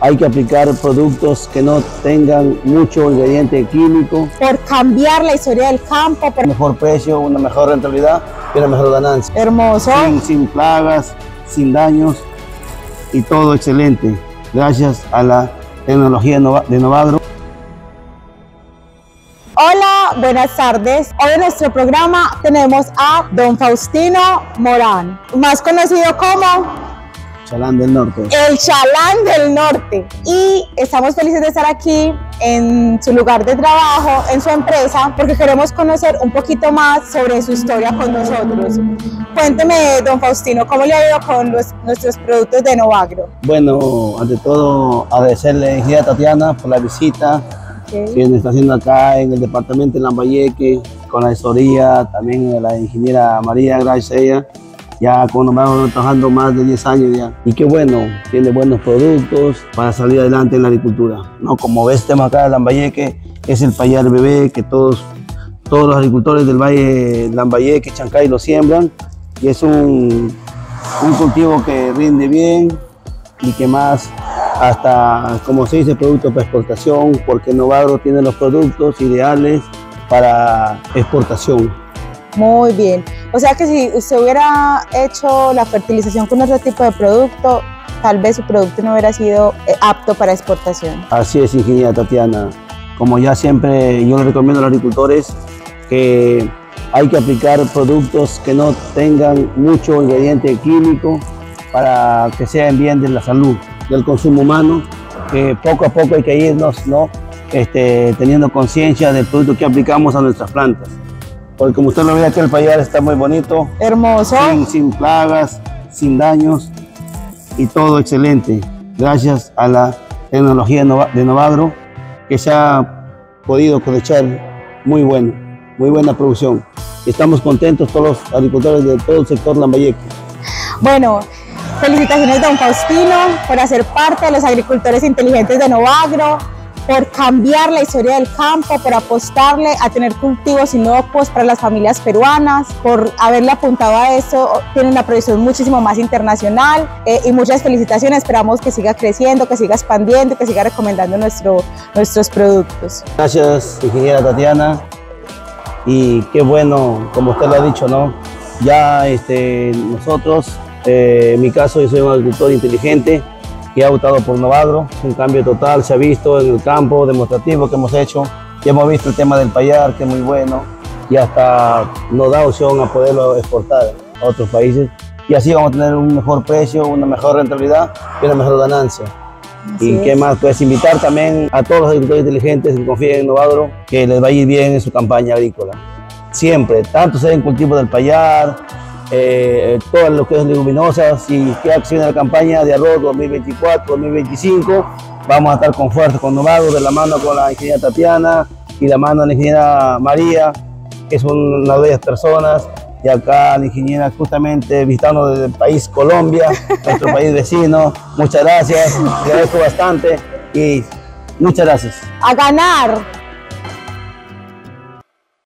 hay que aplicar productos que no tengan mucho ingrediente químico. Por cambiar la historia del campo. Por mejor precio, una mejor rentabilidad y una mejor ganancia. Hermoso. Sin, sin plagas, sin daños y todo excelente. Gracias a la tecnología de Novagro. Hola, buenas tardes. Hoy en nuestro programa tenemos a don Faustino Morán, más conocido como Chalán del Norte. El Chalán del Norte. Y estamos felices de estar aquí en su lugar de trabajo, en su empresa, porque queremos conocer un poquito más sobre su historia con nosotros. Cuénteme, don Faustino, ¿cómo le ha ido con nuestros productos de Novagro? Bueno, ante todo agradecerle a Tatiana por la visita que nos está haciendo acá en el departamento de Lambayeque, con la asesoría, también la ingeniera María, gracias a ella ya cuando vamos trabajando más de 10 años ya. Y qué bueno, tiene buenos productos para salir adelante en la agricultura. No, como ves, tema acá de Lambayeque, es el payar bebé que todos, todos los agricultores del Valle Lambayeque, Chancay lo siembran. Y es un, un cultivo que rinde bien y que más hasta, como se dice, producto para exportación, porque Novagro tiene los productos ideales para exportación. Muy bien. O sea que si usted hubiera hecho la fertilización con otro tipo de producto, tal vez su producto no hubiera sido eh, apto para exportación. Así es, ingeniera Tatiana. Como ya siempre yo le recomiendo a los agricultores que hay que aplicar productos que no tengan mucho ingrediente químico para que sean bien de la salud, del consumo humano, que poco a poco hay que irnos ¿no? este, teniendo conciencia del producto que aplicamos a nuestras plantas porque como usted lo ve aquí el payar está muy bonito. Hermoso. Sin, plagas, sin daños y todo excelente. Gracias a la tecnología de Novagro que se ha podido cosechar muy bueno, muy buena producción. Estamos contentos todos los agricultores de todo el sector Lambayeque. Bueno, felicitaciones don Faustino por hacer parte de los agricultores inteligentes de Novagro por cambiar la historia del campo, por apostarle a tener cultivos inocuos para las familias peruanas, por haberle apuntado a eso, tiene una proyección muchísimo más internacional eh, y muchas felicitaciones, esperamos que siga creciendo, que siga expandiendo, que siga recomendando nuestro, nuestros productos. Gracias, ingeniera Tatiana, y qué bueno, como usted lo ha dicho, ¿no? Ya este, nosotros, eh, en mi caso, yo soy un agricultor inteligente, que ha votado por Novagro. un cambio total, se ha visto en el campo demostrativo que hemos hecho. Ya hemos visto el tema del payar, que es muy bueno, y hasta nos da opción a poderlo exportar a otros países. Y así vamos a tener un mejor precio, una mejor rentabilidad y una mejor ganancia. y qué más, pues invitar también a todos los agricultores inteligentes que confíen en Novagro, que les va a ir bien en su campaña agrícola. Siempre, tanto sea en cultivo del payar, eh, todas lo que es leguminosas y que acción la campaña de arroz 2024-2025. Vamos a estar con fuerza, con Novado, de la mano con la ingeniera Tatiana y la mano de la ingeniera María, que son unas bellas personas. Y acá la ingeniera justamente visitando desde el país Colombia, nuestro país vecino. Muchas gracias, agradezco bastante y muchas gracias. A ganar.